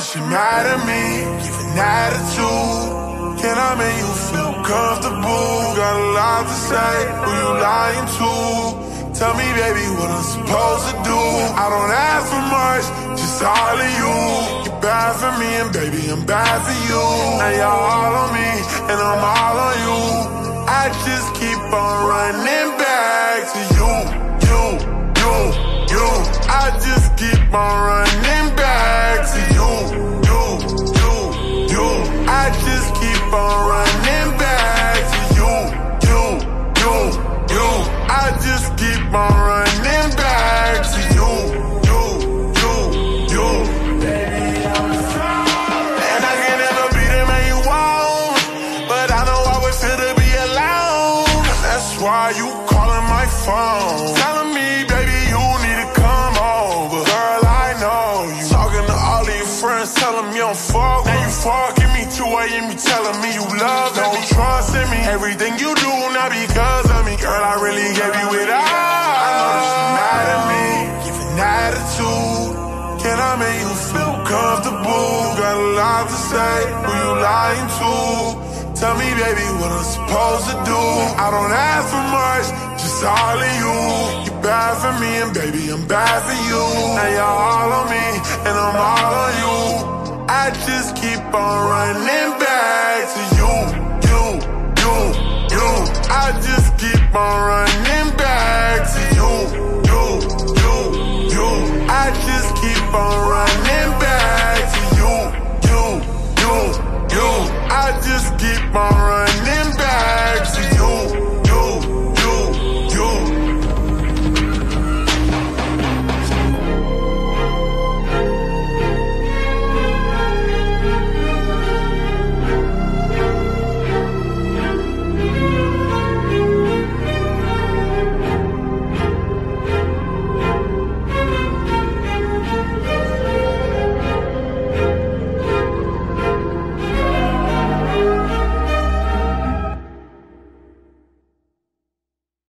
she mad at me, give an attitude. Can I make you feel comfortable? Got a lot to say, who you lying to? Tell me, baby, what I'm supposed to do. I don't ask for much, just all of you. You're bad for me, and baby, I'm bad for you. Now you're all on me, and I'm all on you. I just keep on running back keep on running back to you, you, you, you. Baby, I'm sorry. And I you but I know to be alone. That's why you calling my phone, me, baby, you need to come over. Girl, I know you talking to all of your friends, tell them you don't fuck. You me 2 a.m. You telling me you love me, don't trust in me. Everything you do not because of me, girl. I really gave you it all. I know that you mad at me, give an attitude. Can I make you feel comfortable? Got a lot to say, who you lying to? Tell me, baby, what I'm supposed to do. I don't ask for much, just all of you. You're bad for me, and baby, I'm bad for you. Now you're all on me, and I'm all on you. I just keep on running back to you, you, you, you. I just keep on running back to you, you, you, you. I just keep on running back to you, you, you, you. I just keep on running.